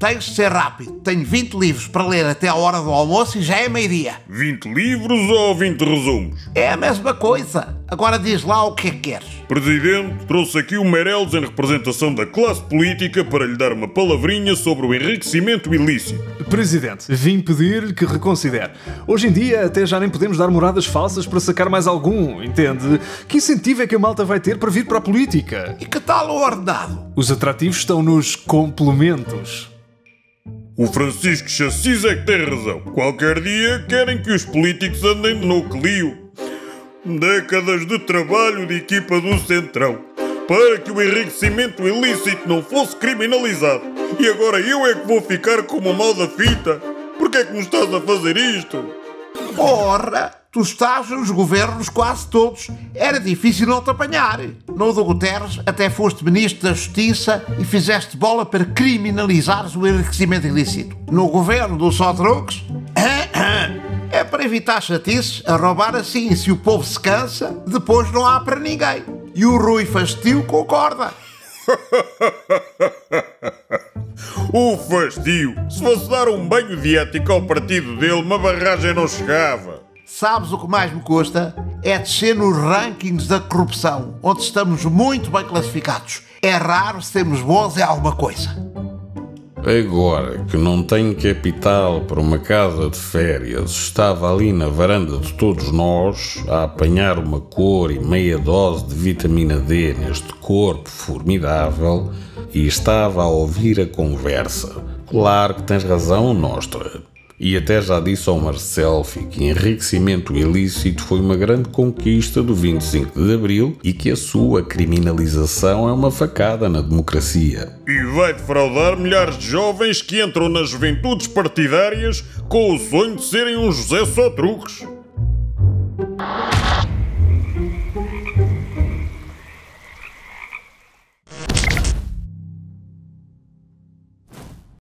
Tens de ser rápido. Tenho 20 livros para ler até a hora do almoço e já é meio-dia. 20 livros ou 20 resumos? É a mesma coisa. Agora diz lá o que é que queres. Presidente, trouxe aqui o Meirelles em representação da classe política para lhe dar uma palavrinha sobre o enriquecimento ilícito. Presidente, vim pedir-lhe que reconsidere. Hoje em dia até já nem podemos dar moradas falsas para sacar mais algum, entende? Que incentivo é que a malta vai ter para vir para a política? E que tal o ordenado? Os atrativos estão nos complementos. O Francisco Chassis é que tem razão. Qualquer dia querem que os políticos andem de núcleo. Décadas de trabalho de equipa do Centrão para que o enriquecimento ilícito não fosse criminalizado. E agora eu é que vou ficar como o mal da fita. Por que é que me estás a fazer isto? Porra! Tu estás nos governos quase todos. Era difícil não te apanhar. No do Guterres até foste Ministro da Justiça e fizeste bola para criminalizares o enriquecimento ilícito. No governo do Só Truques... É para evitar chatices, a roubar assim, se o povo se cansa, depois não há para ninguém. E o Rui Fastio concorda. o fastio! Se fosse dar um banho de ética ao partido dele, uma barragem não chegava. Sabes o que mais me custa? É descer nos rankings da corrupção, onde estamos muito bem classificados. É raro sermos bons em alguma coisa. Agora que não tenho capital para uma casa de férias, estava ali na varanda de todos nós a apanhar uma cor e meia dose de vitamina D neste corpo formidável e estava a ouvir a conversa. Claro que tens razão, Nostra. E até já disse ao Marcel que enriquecimento ilícito foi uma grande conquista do 25 de Abril e que a sua criminalização é uma facada na democracia. E vai defraudar milhares de jovens que entram nas juventudes partidárias com o sonho de serem um José Só Truques.